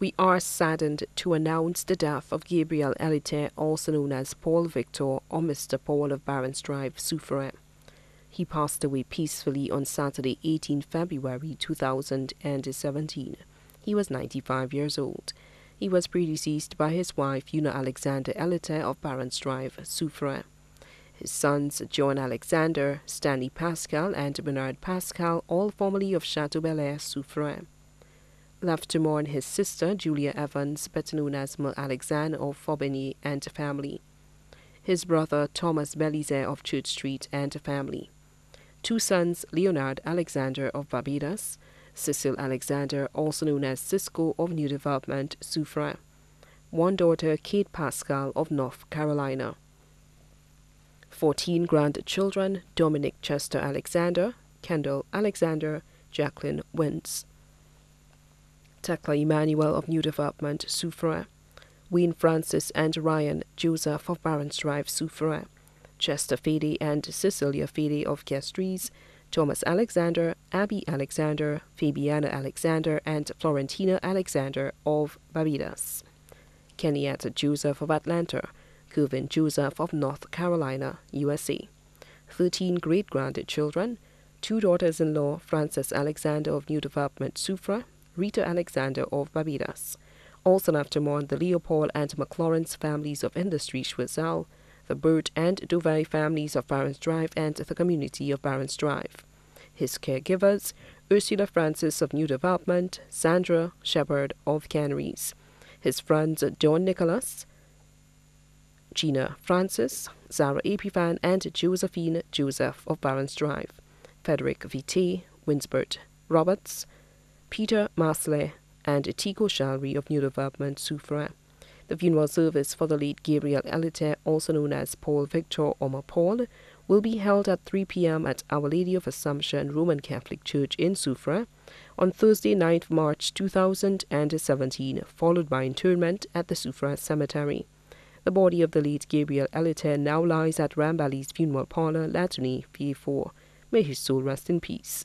We are saddened to announce the death of Gabriel Eleuthere, also known as Paul Victor or Mr. Paul of Barons Drive, Soufriere. He passed away peacefully on Saturday, 18 February 2017. He was 95 years old. He was predeceased by his wife, Una Alexander Eleuthere of Barons Drive, Soufriere. His sons, John Alexander, Stanley Pascal, and Bernard Pascal, all formerly of Chateau Belair, Soufriere left to mourn his sister, Julia Evans, better known as Mer Alexander of Fond Bernier and family, his brother, Thomas Belize of Church Street and family, two sons, Leonard Alexander of Barbados, Cecil Alexander, also known as Cisco of New Development, Soufriere, one daughter, Kate Pascal of North Carolina. 14 grandchildren Dominic Chester Alexander, Kendall Alexander, Jacqueline Wentz. Tekla Emmanuel of New Development, Soufriere, Wayne Francis and Ryan Joseph of Barons Drive, Soufriere, Chester Fede and Cecilia Fede of Castries, Thomas Alexander, Abby Alexander, Fabiana Alexander, and Florentina Alexander of Barbados. Kenyatta Joseph of Atlanta, Kevin Joseph of North Carolina, USA. 13 great grandchildren, two daughters in law, Frances Alexander of New Development, Soufriere, Rita Alexander of Barbados. Also left to mourn the Leopold and McLaurin's families of Industry Choiseul, the Burt and Duvay families of Barons Drive and the community of Barons Drive. His caregivers, Ursula Francis of New Development, Sandra Shepard of Canaries. His friends John Nicholas, Gina Francis, Zara Epiphan, and Josephine Joseph of Barons Drive. Frederick V.T., Winsbert Roberts, Peter Masley, and Tico Shalry of New Development, Soufriere. The funeral service for the late Gabriel Eleuthere, also known as Paul Victor Omar Paul, will be held at 3 p.m. at Our Lady of Assumption Roman Catholic Church in Soufriere on Thursday, 9th March 2017, followed by interment at the Soufriere Cemetery. The body of the late Gabriel Eleuthere now lies at Rambali's funeral parlor, Latony, PA4. May his soul rest in peace.